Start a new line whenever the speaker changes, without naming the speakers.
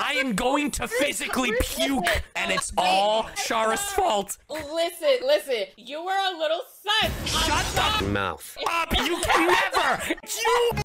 I am going to physically puke, and it's all Shara's fault.
Listen, listen. You were a little sus.
Shut the
Mouth.
up! You can never! You